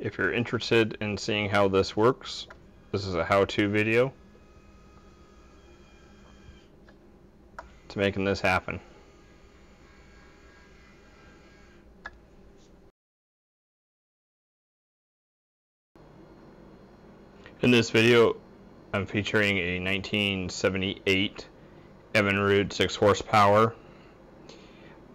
If you're interested in seeing how this works, this is a how-to video to making this happen. In this video, I'm featuring a 1978 Evinrude 6 horsepower,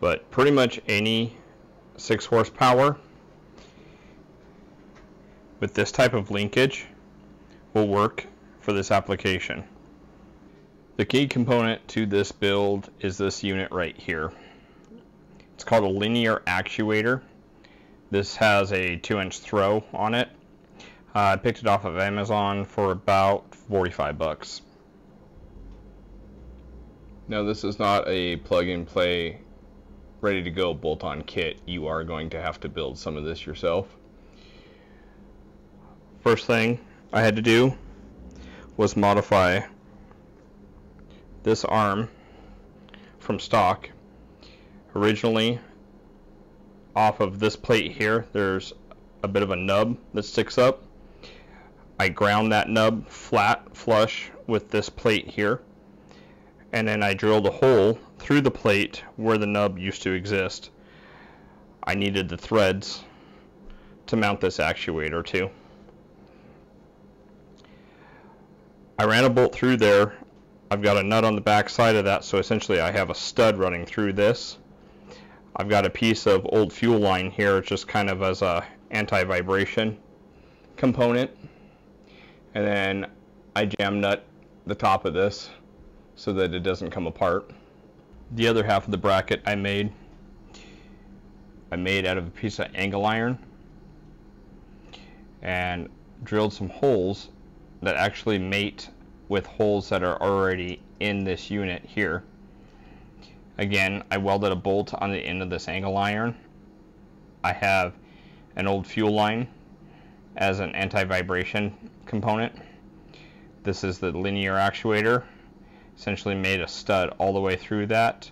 but pretty much any 6 horsepower with this type of linkage will work for this application. The key component to this build is this unit right here. It's called a linear actuator. This has a 2 inch throw on it uh, I picked it off of Amazon for about 45 bucks. Now this is not a plug and play ready to go bolt on kit. You are going to have to build some of this yourself. First thing I had to do was modify this arm from stock. Originally off of this plate here there's a bit of a nub that sticks up I ground that nub flat flush with this plate here and then I drilled a hole through the plate where the nub used to exist. I needed the threads to mount this actuator to. I ran a bolt through there. I've got a nut on the back side of that so essentially I have a stud running through this. I've got a piece of old fuel line here just kind of as a anti-vibration component and then I jam nut the top of this so that it doesn't come apart. The other half of the bracket I made I made out of a piece of angle iron and drilled some holes that actually mate with holes that are already in this unit here. Again, I welded a bolt on the end of this angle iron. I have an old fuel line as an anti-vibration component. This is the linear actuator. Essentially made a stud all the way through that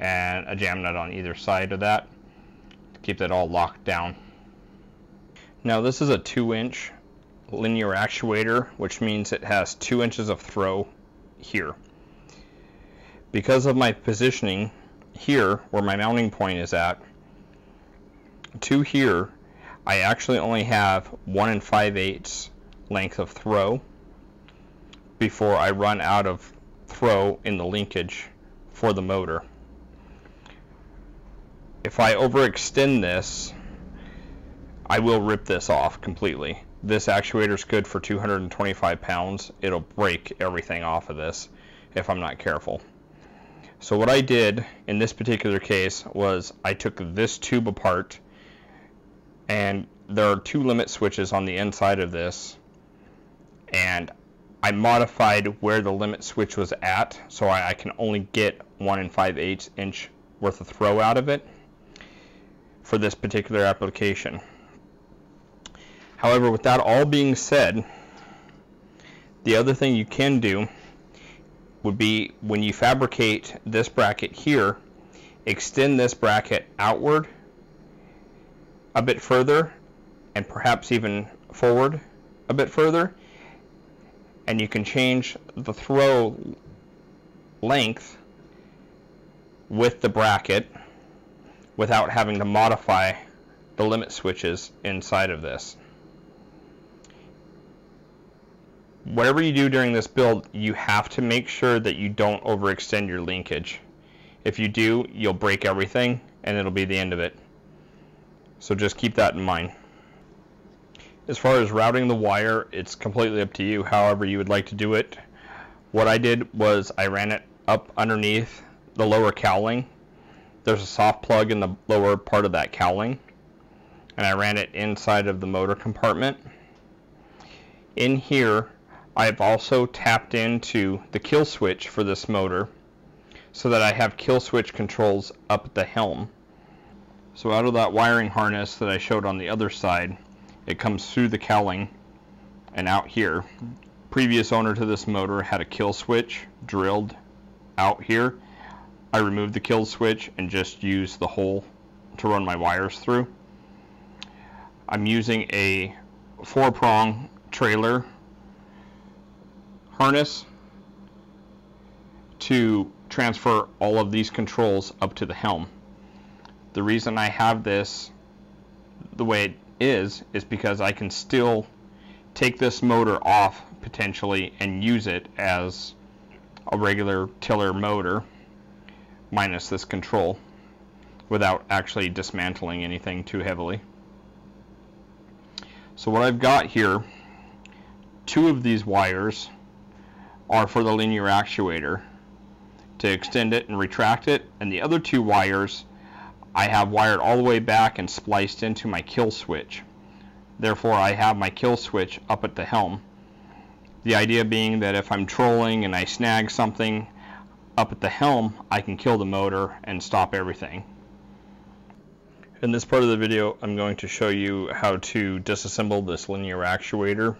and a jam nut on either side of that to keep that all locked down. Now this is a 2 inch linear actuator which means it has 2 inches of throw here. Because of my positioning here where my mounting point is at to here I actually only have 1 and 5 eighths length of throw before I run out of throw in the linkage for the motor. If I overextend this, I will rip this off completely. This actuator is good for 225 pounds. It'll break everything off of this if I'm not careful. So what I did in this particular case was I took this tube apart and there are two limit switches on the inside of this and I modified where the limit switch was at so I, I can only get 1 and 5 eighths inch worth of throw out of it for this particular application. However, with that all being said, the other thing you can do would be when you fabricate this bracket here, extend this bracket outward a bit further and perhaps even forward a bit further and you can change the throw length with the bracket without having to modify the limit switches inside of this. Whatever you do during this build, you have to make sure that you don't overextend your linkage. If you do, you'll break everything and it'll be the end of it. So just keep that in mind. As far as routing the wire, it's completely up to you, however you would like to do it. What I did was I ran it up underneath the lower cowling. There's a soft plug in the lower part of that cowling. And I ran it inside of the motor compartment. In here, I've also tapped into the kill switch for this motor so that I have kill switch controls up at the helm. So out of that wiring harness that I showed on the other side, it comes through the cowling and out here. Previous owner to this motor had a kill switch drilled out here. I removed the kill switch and just used the hole to run my wires through. I'm using a four prong trailer harness to transfer all of these controls up to the helm. The reason I have this the way it is is because I can still take this motor off potentially and use it as a regular tiller motor minus this control without actually dismantling anything too heavily. So what I've got here, two of these wires are for the linear actuator to extend it and retract it, and the other two wires I have wired all the way back and spliced into my kill switch. Therefore, I have my kill switch up at the helm. The idea being that if I'm trolling and I snag something up at the helm, I can kill the motor and stop everything. In this part of the video, I'm going to show you how to disassemble this linear actuator.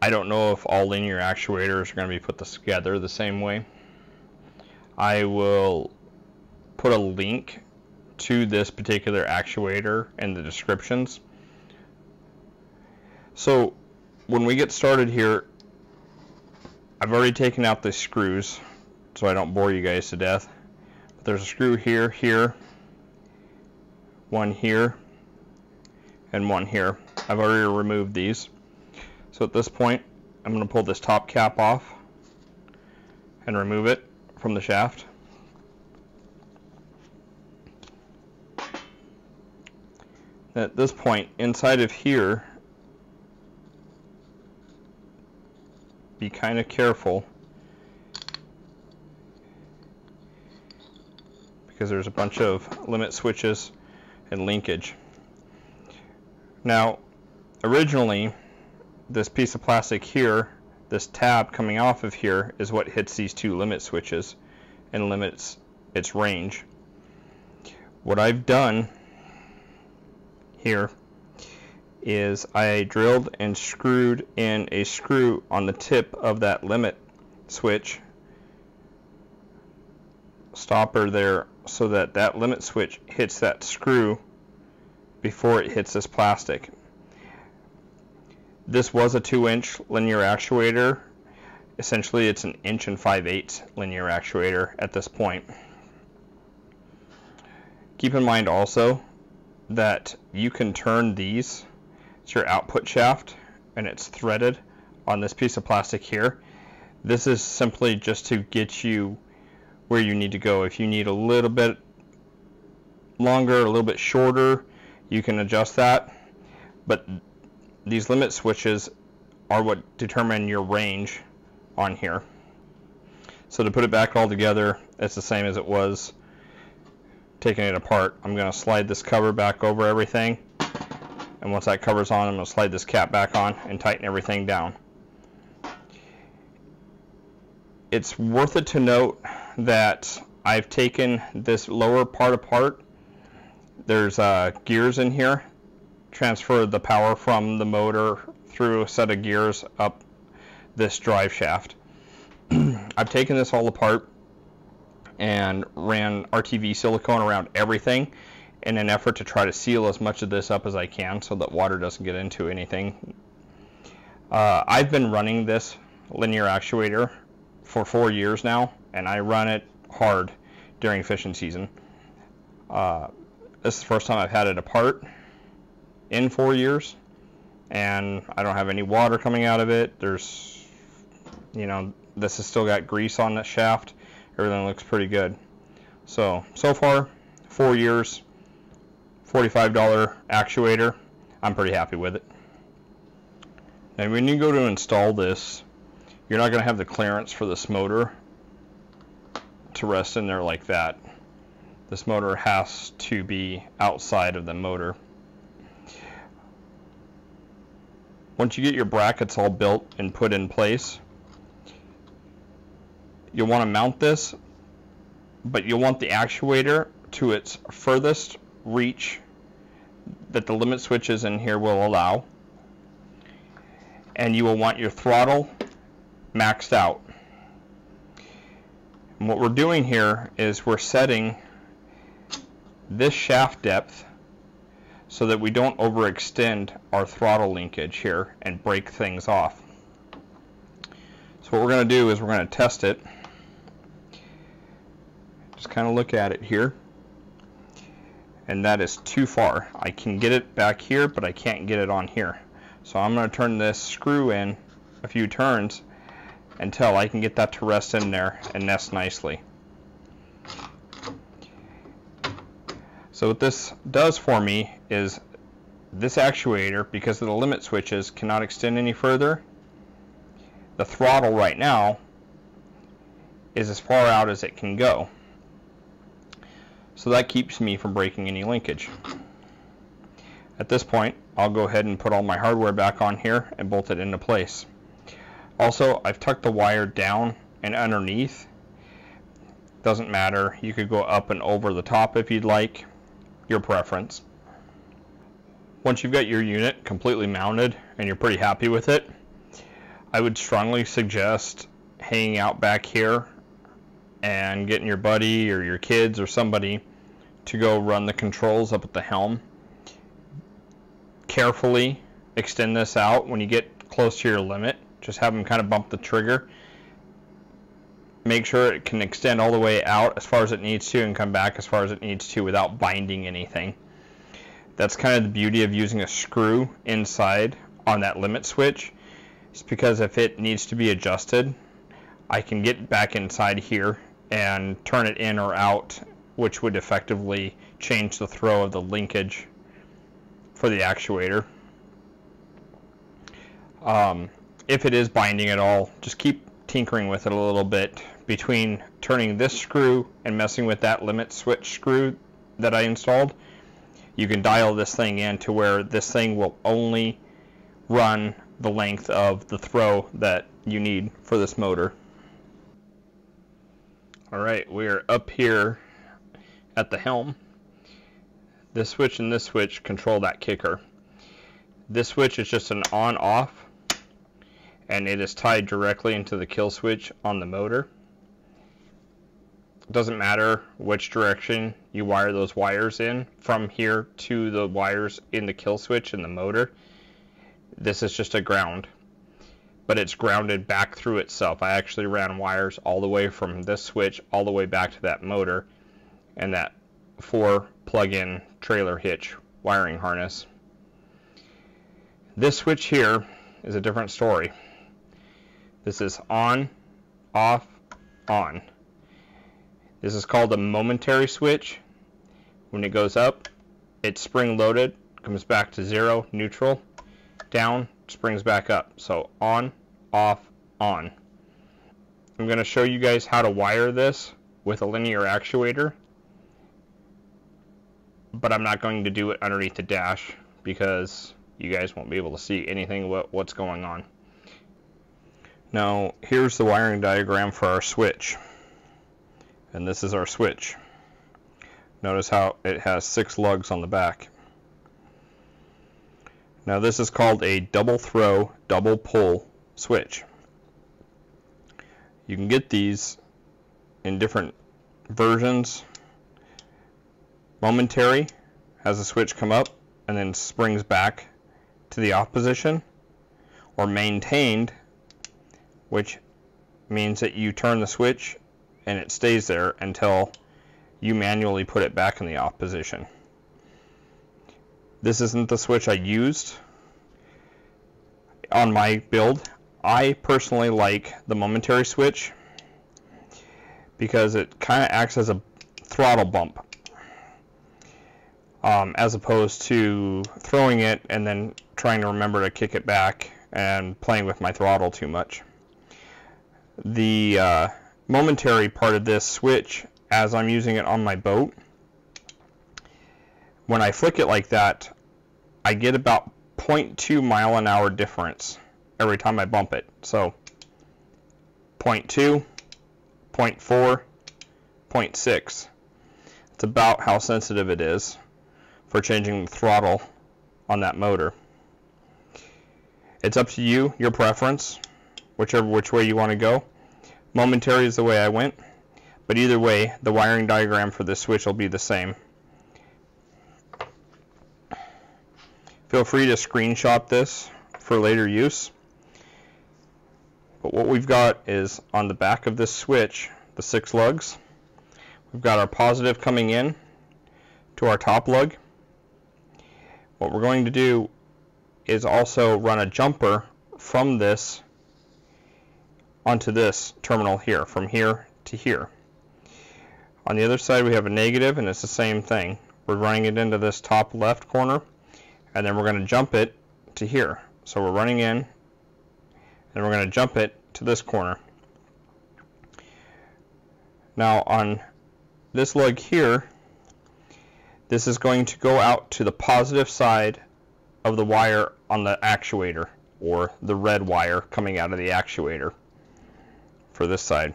I don't know if all linear actuators are going to be put together the same way. I will put a link to this particular actuator in the descriptions. So when we get started here, I've already taken out the screws so I don't bore you guys to death. But there's a screw here, here, one here, and one here. I've already removed these. So at this point, I'm going to pull this top cap off and remove it from the shaft. At this point, inside of here, be kind of careful because there's a bunch of limit switches and linkage. Now, originally, this piece of plastic here, this tab coming off of here, is what hits these two limit switches and limits its range. What I've done here is I drilled and screwed in a screw on the tip of that limit switch stopper there so that that limit switch hits that screw before it hits this plastic. This was a 2 inch linear actuator. Essentially it's an inch and 5 eighths linear actuator at this point. Keep in mind also that you can turn these it's your output shaft and it's threaded on this piece of plastic here. This is simply just to get you where you need to go. If you need a little bit longer, a little bit shorter, you can adjust that. But these limit switches are what determine your range on here. So to put it back all together, it's the same as it was taking it apart. I'm going to slide this cover back over everything and once that cover's on I'm going to slide this cap back on and tighten everything down. It's worth it to note that I've taken this lower part apart. There's uh, gears in here. Transfer the power from the motor through a set of gears up this drive shaft. I've taken this all apart and ran RTV silicone around everything in an effort to try to seal as much of this up as I can so that water doesn't get into anything. Uh, I've been running this linear actuator for four years now, and I run it hard during fishing season. Uh, this is the first time I've had it apart in four years, and I don't have any water coming out of it. There's, you know, this has still got grease on the shaft. Everything looks pretty good. So, so far, four years, $45 actuator. I'm pretty happy with it. And when you go to install this, you're not going to have the clearance for this motor to rest in there like that. This motor has to be outside of the motor. Once you get your brackets all built and put in place, you'll want to mount this, but you'll want the actuator to its furthest reach that the limit switches in here will allow. And you will want your throttle maxed out. And what we're doing here is we're setting this shaft depth so that we don't overextend our throttle linkage here and break things off. So what we're going to do is we're going to test it. Just kind of look at it here. And that is too far. I can get it back here, but I can't get it on here. So I'm going to turn this screw in a few turns until I can get that to rest in there and nest nicely. So what this does for me is this actuator, because of the limit switches, cannot extend any further. The throttle right now is as far out as it can go. So that keeps me from breaking any linkage. At this point, I'll go ahead and put all my hardware back on here and bolt it into place. Also, I've tucked the wire down and underneath. Doesn't matter. You could go up and over the top if you'd like. Your preference. Once you've got your unit completely mounted and you're pretty happy with it, I would strongly suggest hanging out back here and getting your buddy or your kids or somebody to go run the controls up at the helm. Carefully extend this out when you get close to your limit just have them kind of bump the trigger. Make sure it can extend all the way out as far as it needs to and come back as far as it needs to without binding anything. That's kind of the beauty of using a screw inside on that limit switch. It's because if it needs to be adjusted, I can get back inside here and turn it in or out, which would effectively change the throw of the linkage for the actuator. Um, if it is binding at all, just keep tinkering with it a little bit between turning this screw and messing with that limit switch screw that I installed. You can dial this thing in to where this thing will only run the length of the throw that you need for this motor. Alright, we are up here at the helm. This switch and this switch control that kicker. This switch is just an on-off and it is tied directly into the kill switch on the motor. Doesn't matter which direction you wire those wires in from here to the wires in the kill switch and the motor. This is just a ground, but it's grounded back through itself. I actually ran wires all the way from this switch all the way back to that motor and that four plug-in trailer hitch wiring harness. This switch here is a different story. This is on, off, on. This is called a momentary switch. When it goes up, it's spring loaded, comes back to zero, neutral, down, springs back up. So on, off, on. I'm going to show you guys how to wire this with a linear actuator, but I'm not going to do it underneath the dash because you guys won't be able to see anything what, what's going on. Now here's the wiring diagram for our switch and this is our switch. Notice how it has six lugs on the back. Now this is called a double throw, double pull switch. You can get these in different versions. Momentary has a switch come up and then springs back to the off position or maintained which means that you turn the switch and it stays there until you manually put it back in the off position. This isn't the switch I used on my build. I personally like the momentary switch because it kind of acts as a throttle bump um, as opposed to throwing it and then trying to remember to kick it back and playing with my throttle too much the uh, momentary part of this switch as I'm using it on my boat. When I flick it like that, I get about 0.2 mile an hour difference every time I bump it. So 0.2, 0.4, 0.6. It's about how sensitive it is for changing the throttle on that motor. It's up to you, your preference whichever which way you want to go. Momentary is the way I went, but either way, the wiring diagram for this switch will be the same. Feel free to screenshot this for later use. But what we've got is on the back of this switch, the six lugs, we've got our positive coming in to our top lug. What we're going to do is also run a jumper from this onto this terminal here, from here to here. On the other side we have a negative and it's the same thing. We're running it into this top left corner and then we're going to jump it to here. So we're running in and we're going to jump it to this corner. Now on this lug here, this is going to go out to the positive side of the wire on the actuator or the red wire coming out of the actuator for this side.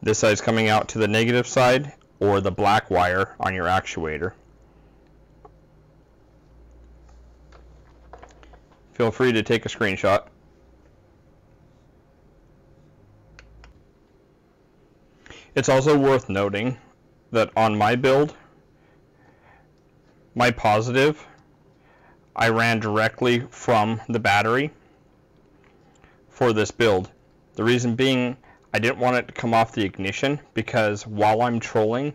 This side is coming out to the negative side or the black wire on your actuator. Feel free to take a screenshot. It's also worth noting that on my build, my positive, I ran directly from the battery for this build. The reason being, I didn't want it to come off the ignition because while I'm trolling,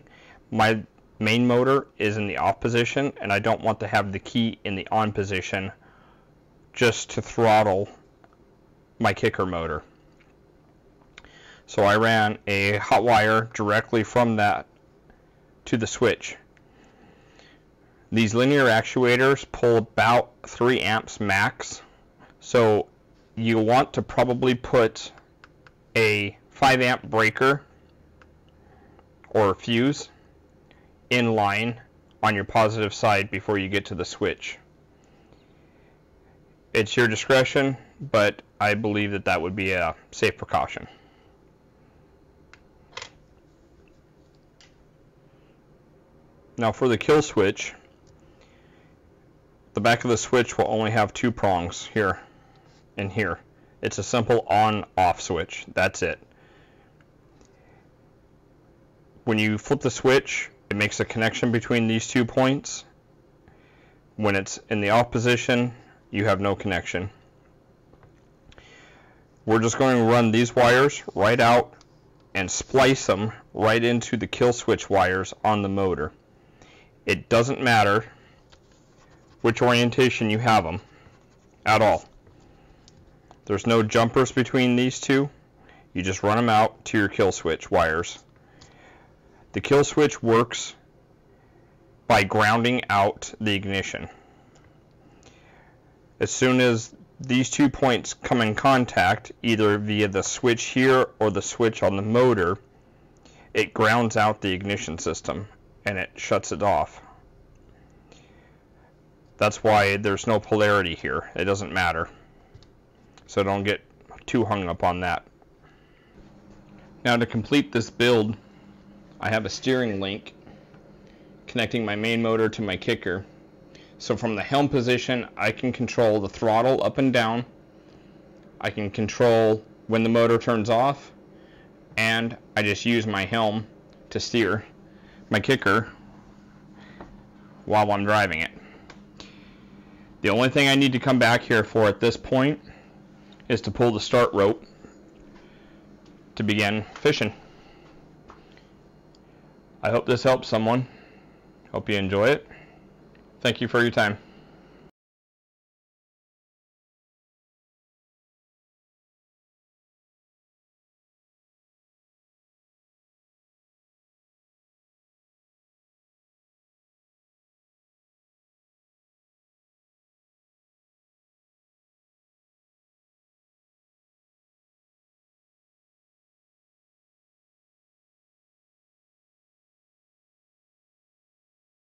my main motor is in the off position and I don't want to have the key in the on position just to throttle my kicker motor. So I ran a hot wire directly from that to the switch. These linear actuators pull about 3 amps max. So you want to probably put a 5 amp breaker or fuse in line on your positive side before you get to the switch it's your discretion, but I believe that that would be a safe precaution. Now for the kill switch, the back of the switch will only have two prongs here and here. It's a simple on-off switch. That's it. When you flip the switch, it makes a connection between these two points. When it's in the off position, you have no connection. We're just going to run these wires right out and splice them right into the kill switch wires on the motor. It doesn't matter which orientation you have them at all. There's no jumpers between these two. You just run them out to your kill switch wires. The kill switch works by grounding out the ignition as soon as these two points come in contact, either via the switch here or the switch on the motor, it grounds out the ignition system and it shuts it off. That's why there's no polarity here. It doesn't matter. So don't get too hung up on that. Now to complete this build, I have a steering link connecting my main motor to my kicker so from the helm position, I can control the throttle up and down. I can control when the motor turns off. And I just use my helm to steer my kicker while I'm driving it. The only thing I need to come back here for at this point is to pull the start rope to begin fishing. I hope this helps someone. Hope you enjoy it. Thank you for your time.